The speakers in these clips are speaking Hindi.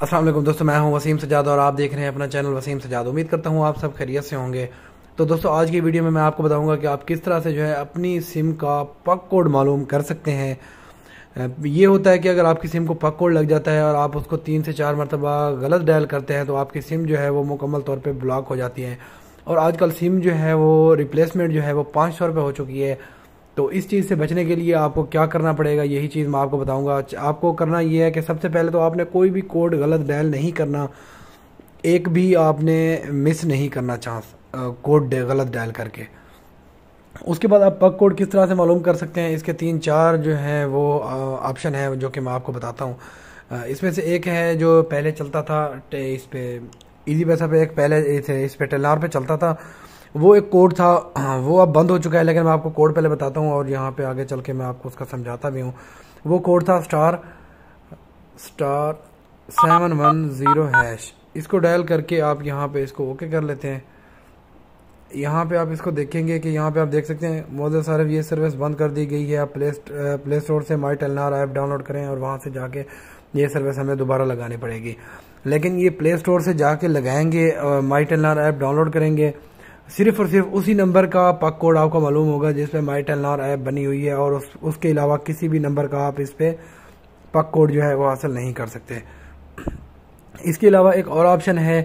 अस्सलाम दोस्तों, मैं हूँ वसीम सजाद और आप देख रहे हैं अपना चैनल वसीम सजाद उम्मीद करता हूँ आप सब खैरियत से होंगे। तो दोस्तों, आज की वीडियो में मैं आपको बताऊँगा कि आप किस तरह से जो है अपनी सिम का पक कोड मालूम कर सकते हैं। ये होता है कि अगर आपकी सिम को पक कोड लग जाता है और आप उसको तीन से चार मरतबा गलत डायल करते हैं तो आपकी सिम जो है वो मुकम्मल तौर पर ब्लॉक हो जाती है। और आजकल सिम जो है वो रिप्लेसमेंट जो है वो पाँच सौ हो चुकी है। तो इस चीज़ से बचने के लिए आपको क्या करना पड़ेगा? यही चीज़ मैं आपको बताऊँगा। आपको करना ये है कि सबसे पहले तो आपने कोई भी कोड गलत डायल नहीं करना। एक भी आपने मिस नहीं करना चांस कोड गलत डायल करके। उसके बाद आप पक कोड किस तरह से मालूम कर सकते हैं? इसके तीन चार जो हैं वो ऑप्शन है, जो कि मैं आपको बताता हूँ। इसमें से एक है जो पहले चलता था इस पे, इजी पैसा पे एक पहले इस पे टेलार पे चलता था। वो एक कोड था, वो अब बंद हो चुका है, लेकिन मैं आपको कोड पहले बताता हूँ और यहाँ पे आगे चल के मैं आपको उसका समझाता भी हूँ। वो कोड था star star seven one zero hash इसको डायल करके आप यहाँ पे इसको ओके कर लेते हैं। यहाँ पे आप इसको देखेंगे कि यहाँ पे आप देख सकते हैं मोदर सारे ये सर्विस बंद कर दी गई है। आप प्ले प्ले स्टोर से माई टेलनार ऐप डाउनलोड करें और वहाँ से जाके ये सर्विस हमें दोबारा लगानी पड़ेगी। लेकिन ये प्ले स्टोर से जाके लगाएँगे माई टेलनार ऐप डाउनलोड करेंगे। सिर्फ़ और सिर्फ़ उसी नंबर का पक कोड आपको मालूम होगा जिस पे माई टेलनार ऐप बनी हुई है और उस, उसके अलावा किसी भी नंबर का आप इस पे पक कोड जो है वो हासिल नहीं कर सकते। इसके अलावा एक और ऑप्शन है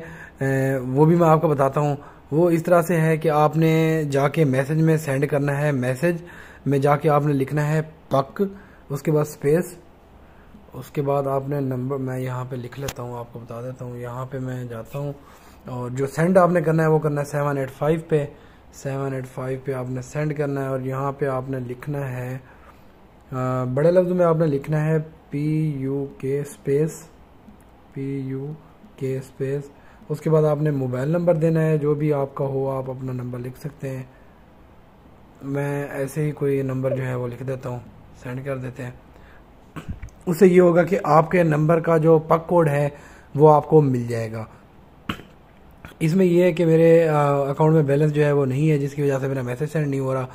वो भी मैं आपको बताता हूँ। वो इस तरह से है कि आपने जाके मैसेज में सेंड करना है मैसेज में जाके आपने लिखना है पक उसके बाद स्पेस उसके बाद आपने नंबर मैं यहाँ पे लिख लेता हूँ आपको बता देता हूँ। यहाँ पे मैं जाता हूँ। और जो सेंड आपने करना है वो करना है सेवन एट फाइव पे सेवन एट फाइव पे आपने सेंड करना है और यहाँ पे आपने लिखना है आ, बड़े लफ्ज़ में आपने लिखना है P U K space P U K space उसके बाद आपने मोबाइल नंबर देना है जो भी आपका हो आप अपना नंबर लिख सकते हैं। मैं ऐसे ही कोई नंबर जो है वो लिख देता हूँ सेंड कर देते हैं। उससे ये होगा कि आपके नंबर का जो पक कोड है वो आपको मिल जाएगा। इसमें यह है कि मेरे अकाउंट में बैलेंस जो है वो नहीं है, जिसकी वजह से मेरा मैसेज सेंड नहीं हो रहा।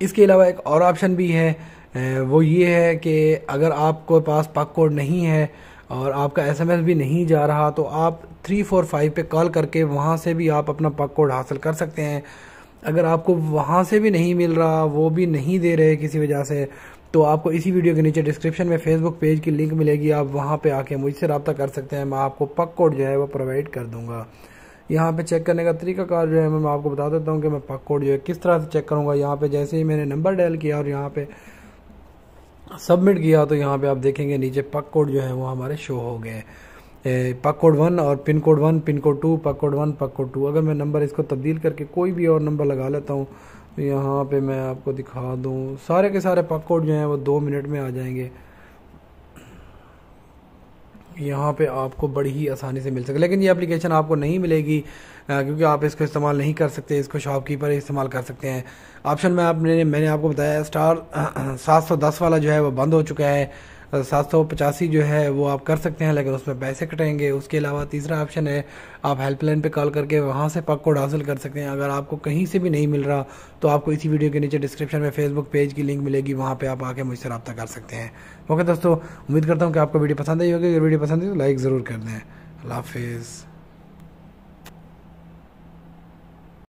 इसके अलावा एक और ऑप्शन भी है वो ये है कि अगर आपको पास पक कोड नहीं है और आपका एसएमएस भी नहीं जा रहा तो आप थ्री फोर फाइव पर कॉल करके वहाँ से भी आप अपना पक कोड हासिल कर सकते हैं। अगर आपको वहाँ से भी नहीं मिल रहा, वो भी नहीं दे रहे किसी वजह से तो आपको इसी वीडियो के नीचे डिस्क्रिप्शन में फेसबुक पेज की लिंक मिलेगी, आप वहाँ पे आके मुझसे रब्ता कर सकते हैं, मैं आपको पक कोड जो है वो प्रोवाइड कर दूँगा। यहाँ पे चेक करने का तरीका कार जो है, मैं आपको बता देता हूँ कि मैं पक कोड जो है, किस तरह से चेक करूँगा। यहाँ पे जैसे ही मैंने नंबर डायल किया और यहाँ पे सबमिट किया तो यहाँ पे आप देखेंगे नीचे पक कोड जो है, वो हमारे शो हो गए। पक कोड वन और pin code one pin code two PUK code one PUK code two अगर मैं नंबर इसको तब्दील करके कोई भी और नंबर लगा लेता हूँ तो यहाँ पे मैं आपको दिखा दूँ। सारे के सारे पक कोड जो हैं, वो दो मिनट में आ जाएँगे। यहाँ पे आपको बड़ी ही आसानी से मिल सके। लेकिन ये एप्लीकेशन आपको नहीं मिलेगी क्योंकि आप इसको इस्तेमाल नहीं कर सकते, इसको शॉपकीपर इस्तेमाल कर सकते हैं। ऑप्शन में आपने, मैंने आपको बताया स्टार सात सौ दस वाला जो है वो बंद हो चुका है। सात सौ पचासी जो है वो आप कर सकते हैं, लेकिन उसमें पैसे कटेंगे। उसके अलावा तीसरा ऑप्शन है, आप हेल्पलाइन पे कॉल करके वहाँ से पक कोड हासिल कर सकते हैं। अगर आपको कहीं से भी नहीं मिल रहा तो आपको इसी वीडियो के नीचे डिस्क्रिप्शन में फेसबुक पेज की लिंक मिलेगी, वहाँ पर आप आके मुझसे रब्ता कर सकते हैं। ओके दोस्तों, उम्मीद करता हूँ कि आपको वीडियो पसंद आई होगी। अगर वीडियो पसंद आई तो लाइक ज़रूर कर दें। अल्लाह हाफिज़।